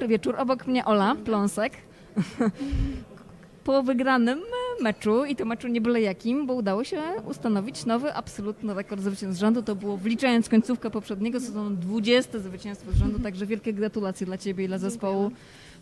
Dobry wieczór, obok mnie Ola Pląsek. Po wygranym meczu, i to meczu nie byle jakim, bo udało się ustanowić nowy, absolutny rekord zwycięstw z rzędu. To było, wliczając końcówkę poprzedniego sezonu, 20 zwycięstwo z rzędu, także wielkie gratulacje dla Ciebie i dla zespołu.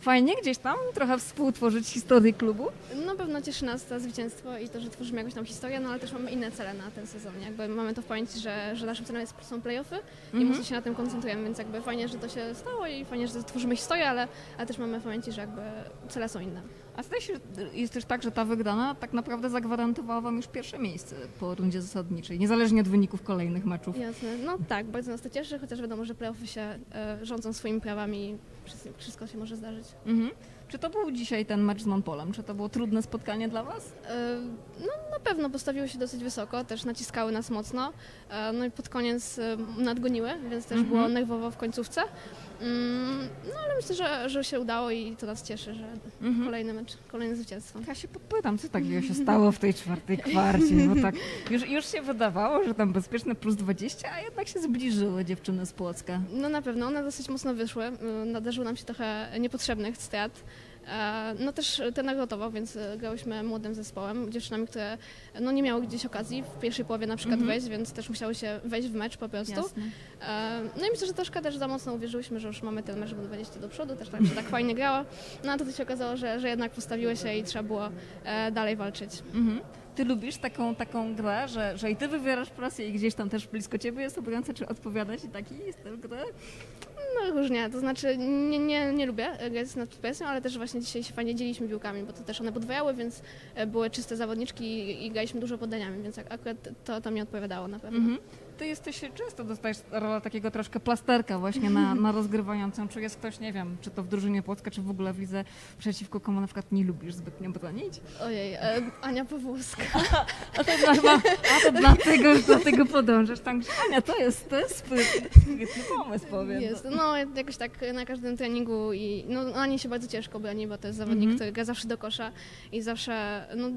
Fajnie gdzieś tam trochę współtworzyć historię klubu. No pewno cieszy nas to zwycięstwo i to, że tworzymy jakąś tam historię, no ale też mamy inne cele na ten sezon. Jakby mamy to w pamięci, że, że naszym celem jest, są playoffy i Mhm. mocno się na tym koncentrujemy, więc jakby fajnie, że to się stało i fajnie, że tworzymy historię, ale, ale też mamy w pamięci, że jakby cele są inne. A zdaje się, jest też tak, że ta wygrana tak naprawdę zagwarantowała Wam już pierwsze miejsce po rundzie zasadniczej, niezależnie od wyników kolejnych meczów. Jasne. No tak, bardzo nas to cieszy, chociaż wiadomo, że playoffy się e, rządzą swoimi prawami i wszystko, się może zdarzyć. Mhm. Czy to był dzisiaj ten mecz z Monpolem? Czy to było trudne spotkanie dla Was? E, No na pewno postawiły się dosyć wysoko, też naciskały nas mocno. E, No i pod koniec nadgoniły, więc też Mhm. było nerwowo w końcówce. Mm, No ale myślę, że, że się udało i to nas cieszy, że Mhm. kolejny mecz, kolejne zwycięstwo. Ja się podpytam, co takiego się stało w tej czwartej kwarcie, bo tak już, już się wydawało, że tam bezpieczne plus 20, a jednak się zbliżyły dziewczyny z Płocka. No na pewno, one dosyć mocno wyszły. Y, Nadarzyło nam się trochę niepotrzebnych strat. E, No też ten gotował, więc e, grałyśmy młodym zespołem, dziewczynami, które no, nie miały gdzieś okazji w pierwszej połowie na przykład Mhm. wejść, więc też musiały się wejść w mecz po prostu. Jasne. E, No i myślę, że troszkę też za mocno uwierzyłyśmy, że już mamy ten mecz, żeby 20 do przodu, też tak, że tak fajnie grała. No a to się okazało, że, że jednak postawiły się i trzeba było dalej walczyć. Mhm. Ty lubisz taką, taką grę, że, że i ty wywierasz presję i gdzieś tam też blisko ciebie jest obrońca, czy odpowiada ci taki styl gry? No różnie, to znaczy nie, nie, nie lubię grać nad presją, ale też właśnie dzisiaj się fajnie dzieliśmy piłkami, bo to też one podwajały, więc e, były czyste zawodniczki i, i graliśmy dużo podaniami, więc ak- akurat to, to mi odpowiadało na pewno. Mhm. Ty jesteś, często dostajesz rolę takiego troszkę plasterka właśnie na, na rozgrywającą. Czy jest ktoś, nie wiem, czy to w drużynie Płocka, czy w ogóle w lidze, przeciwko komu na przykład nie lubisz zbytnio bronić? Ojej, e, Ania Pawłowska. A to, chyba, a to dlatego, dlatego podążasz tam, gdzie Ania, to jest, to jest sprytny pomysł, powiem. Jest, no jakoś tak na każdym treningu i no Ani się bardzo ciężko broni, bo to jest zawodnik, Mhm. który gra zawsze do kosza i zawsze no,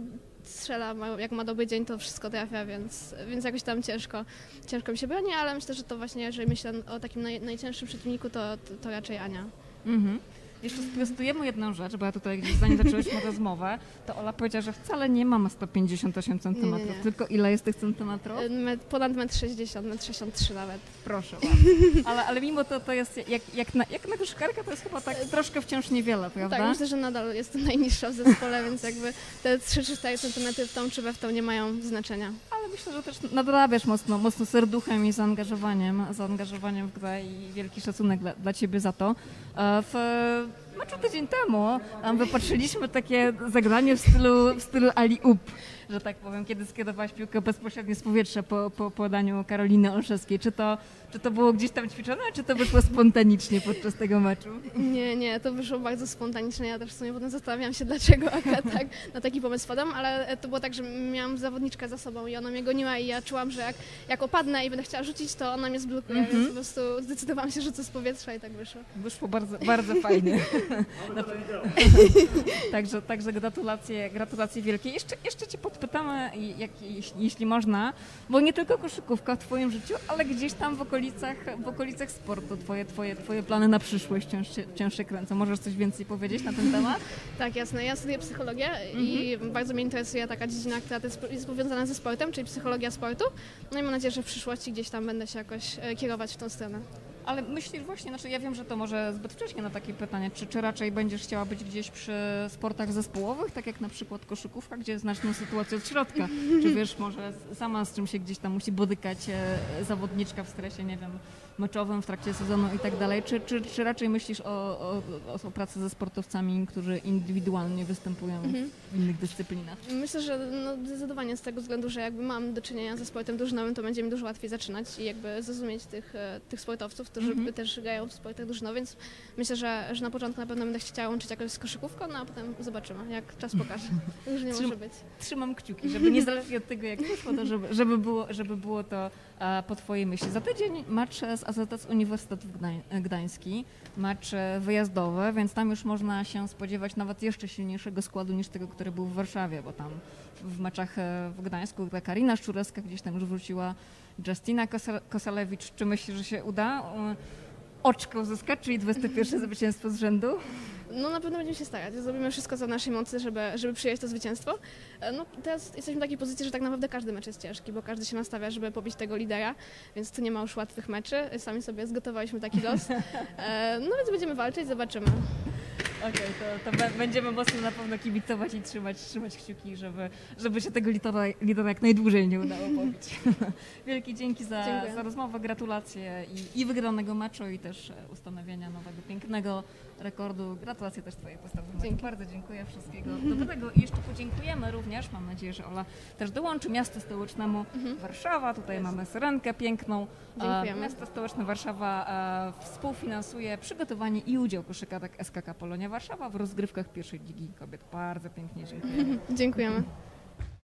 strzela, jak ma dobry dzień, to wszystko trafia, więc, więc jakoś tam ciężko, ciężko mi się broni, ale myślę, że to właśnie, jeżeli myślę o takim naj, najcięższym przeciwniku, to, to, to raczej Ania. Mhm. Jeszcze sprostujemy jedną rzecz, bo ja tutaj gdzieś zanim zaczęłyśmy rozmowę, to Ola powiedziała, że wcale nie mamy 158 centymetrów, Nie, nie, nie. tylko ile jest tych centymetrów? E, Met, ponad 1,60 m, 1,63 nawet. Proszę bardzo. Ale, ale mimo to to jest, jak, jak, na, jak na koszykarkę, to jest chyba tak troszkę wciąż niewiele, prawda? Tak, myślę, że nadal jest to najniższa w zespole, więc jakby te 3-4 cm w tą czy we w tą nie mają znaczenia. Myślę, że też nadrabiasz mocno, mocno serduchem i zaangażowaniem, zaangażowaniem w grę i wielki szacunek dla, dla Ciebie za to. E, W meczu tydzień temu tam wypatrzyliśmy takie zagranie w stylu, w stylu Ali Up, że tak powiem, kiedy skierowałaś piłkę bezpośrednio z powietrza po, po podaniu Karoliny Olszewskiej. Czy to, czy to było gdzieś tam ćwiczone, czy to wyszło spontanicznie podczas tego meczu? Nie, nie, to wyszło bardzo spontanicznie. Ja też w sumie potem zastanawiałam się, dlaczego akurat tak na taki pomysł wpadam, ale to było tak, że miałam zawodniczkę za sobą i ona mnie goniła i ja czułam, że jak, jak opadnę i będę chciała rzucić, to ona mnie zblokuje, Mhm. więc po prostu zdecydowałam się, że co z powietrza i tak wyszło. Wyszło bardzo, bardzo fajnie. także, także gratulacje, gratulacje wielkie. Jeszcze, jeszcze Cię podpytamy, jak, jeśli, jeśli można, bo nie tylko koszykówka w Twoim życiu, ale gdzieś tam w okolicach, w okolicach sportu Twoje, twoje, twoje plany na przyszłość wciąż się, wciąż się kręcą. Możesz coś więcej powiedzieć na ten temat? Tak, jasne. Ja studiuję psychologię i bardzo mnie interesuje taka dziedzina, która jest powiązana ze sportem, czyli psychologia sportu. No i mam nadzieję, że w przyszłości gdzieś tam będę się jakoś e, kierować w tą stronę. Ale myślisz właśnie, znaczy ja wiem, że to może zbyt wcześnie na takie pytanie, czy, czy raczej będziesz chciała być gdzieś przy sportach zespołowych, tak jak na przykład koszykówka, gdzie znasz tę sytuację od środka? Czy wiesz, może sama z czym się gdzieś tam musi bodykać e, zawodniczka w stresie, nie wiem, meczowym w trakcie sezonu i tak dalej, czy, czy, czy raczej myślisz o, o, o, pracy ze sportowcami, którzy indywidualnie występują w innych dyscyplinach? Myślę, że no, zdecydowanie z tego względu, że jakby mam do czynienia ze sportem drużynowym, to będzie mi dużo łatwiej zaczynać i jakby zrozumieć tych, e, tych sportowców, którzy Mhm. też grają w sportach drużynowych, więc myślę, że, że na początku na pewno będę chciała łączyć jakoś z koszykówką, no a potem zobaczymy, jak czas pokaże. Różnie Trzym- może być. Trzymam kciuki, żeby niezależnie od tego, jak wyszło, to żeby, żeby, było, żeby było to e, po Twojej myśli. Za tydzień mecz z AZS Uniwersytet Gdań, Gdański, mecz e, wyjazdowy, więc tam już można się spodziewać nawet jeszcze silniejszego składu niż tego, który był w Warszawie, bo tam w meczach e, w Gdańsku Karina Szczurewska, gdzieś tam już wróciła Justyna Kosa- Kosalewicz. Czy myślisz, że się uda oczko uzyskać, czyli 21 zwycięstwo z rzędu? No na pewno będziemy się starać. Zrobimy wszystko, co w naszej mocy, żeby, żeby przyjąć to zwycięstwo. E, No teraz jesteśmy w takiej pozycji, że tak naprawdę każdy mecz jest ciężki, bo każdy się nastawia, żeby pobić tego lidera, więc tu nie ma już łatwych meczy. Sami sobie zgotowaliśmy taki los. E, No więc będziemy walczyć, zobaczymy. Okej, to, to be- będziemy mocno na pewno kibicować i trzymać, trzymać kciuki, żeby, żeby się tego lidera, lidera jak najdłużej nie udało pobić. Wielkie dzięki za, Dziękuję. za rozmowę, gratulacje i, i wygranego meczu i też e, ustanowienia nowego, pięknego rekordu. Gratulacje też Twojej postawy. Dzięki. Bardzo dziękuję, wszystkiego dobrego i jeszcze podziękujemy również, mam nadzieję, że Ola też dołączy miastu stołecznemu Warszawa. Tutaj mamy syrenkę piękną. Dziękujemy. Miasto stołeczne Warszawa e, współfinansuje przygotowanie i udział koszykarek SKK Polonia Warszawa w rozgrywkach pierwszej ligi kobiet. Bardzo pięknie dziękuję. Dziękujemy.